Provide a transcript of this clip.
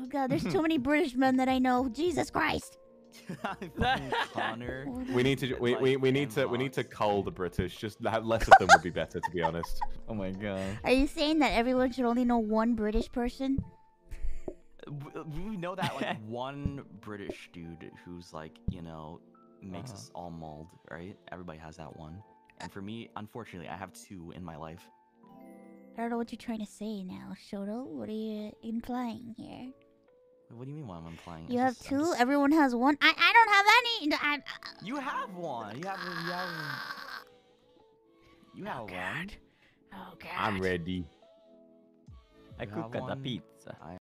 Oh god, there's too many British men that I know. Jesus Christ. Connor. We need to. We, we, we need to. We need to cull the British. Just less of them would be better, to be honest. Oh my god. Are you saying that everyone should only know one British person? We know that like one British dude who's like, you know, makes Uh-huh. us all mauled, right? Everybody has that one. And for me, unfortunately, I have two in my life. I don't know what you're trying to say now, Shoto. What are you implying here? What do you mean what I'm implying? You It's have just- two. just- Everyone has one. I I don't have any. I, uh, You have one. You have. You have. You have oh one. god. Oh god. I'm ready. I You cook have the pizza. I